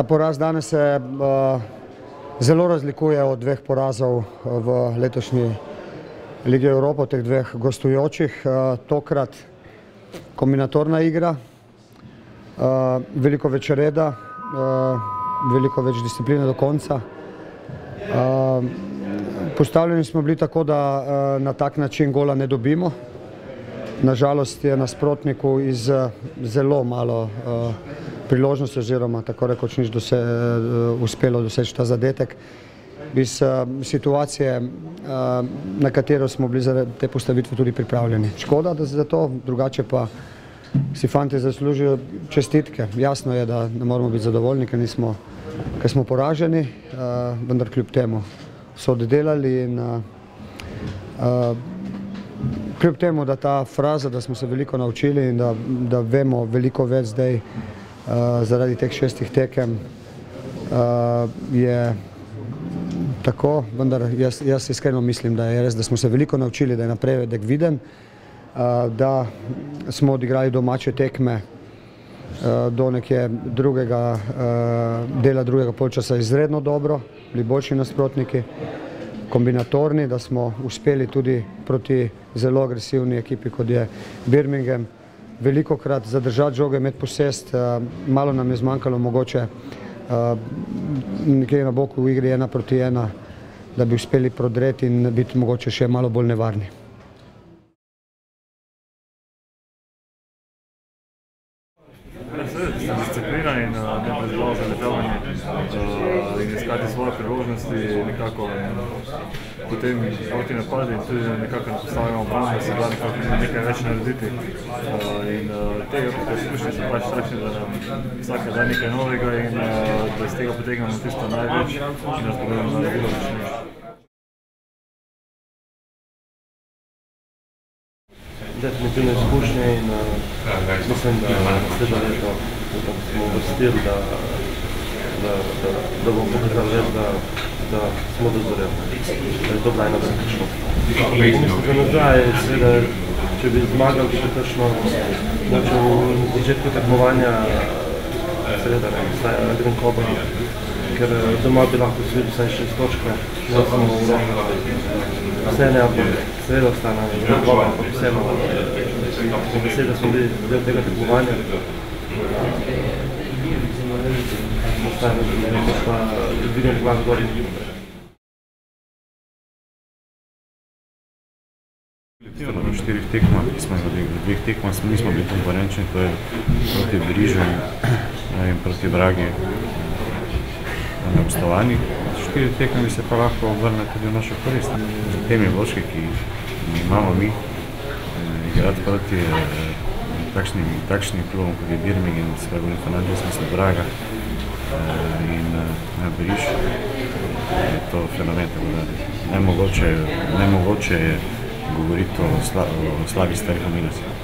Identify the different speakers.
Speaker 1: Ta poraz danes se uh, zelo razlikuje od dveh porazov v letošnji Ligi Evropa, teh dveh gostujočih. Uh, tokrat kombinatorna igra, uh, veliko več reda, uh, veliko več discipline do konca. Uh, postavljeni smo bili tako, da uh, na tak način gola ne dobimo. Nažalost je nasprotniku iz zelo malo uh, priložnosti oziroma tako rekoč nič dose, uh, uspelo doseči ta zadetek. Iz uh, situacije, na katero smo bili zaradi te postavitve tudi pripravljeni. Škoda, da za to, drugače pa si fanti zaslužijo čestitke. Jasno je, da ne moramo biti zadovoljni, ker, nismo, ker smo poraženi, vendar kljub temu so oddelali in kljub temu, da ta fraza, da smo se veliko naučili in da, da vemo veliko več zdaj, Eh, zaradi teh šestih tekem uh, je tako, vendar jaz, jaz iskreno mislim, da je res, da smo se veliko naučili, da je napredek viden, uh, da smo odigrali domače tekme uh, do nekje drugega uh, dela drugega polčasa izredno dobro, bili boljši nasprotniki, kombinatorni, da smo uspeli tudi proti zelo agresivni ekipi, kot je Birmingham, veliko krat zadržati žoge med posest, eh, malo nam je zmanjkalo mogoče eh, nekje na boku v igri ena proti ena, da bi uspeli prodreti in biti mogoče še malo bolj nevarni.
Speaker 2: Disciplina in eh, ne prezbalo za letavanje in iskati svoje priložnosti nekako potem proti napadi in tudi nekako postavimo obrambo, da se da nekako nekaj več narediti. Uh, in uh, tega poskušnje so pač takšne, da nam vsake dan nekaj novega in uh, da iz tega potegnemo tisto največ in nas bodo naredilo močnejši.
Speaker 3: Definitivno izkušnje in uh, mislim, da naslednje leto smo uvrstili, da, da, da, da bomo pokazali da da smo dozoreli. Da je to da nazaj, seveda, če bi zmagali še kakšno, znači v začetku tekmovanja, seveda, ne, vstaj grem koba, ker doma bi lahko svi vsaj šest točke, da smo v rokah. Vse ne, ampak seveda ostane, grem koba, ampak vseeno, sem vesel, da smo bili del tega tekmovanja. Vidim glas gor in ljubim.
Speaker 4: Na štirih tekmah, ki smo jih dveh tekmah, nismo bili konkurenčni, to je proti Brižu in proti Bragi na neobstovanjih. Štiri tekme se pa lahko obrne tudi v našo korist. Temi vložki, ki imamo mi, igrati proti takšnim, takšnim klubom, kot je Birmingham, se pravi Fernandez, mislim Braga in Briž, je to fenomen, tako da nemogoče, nemogoče je govoriti o, sla, o slabih starih aminosih.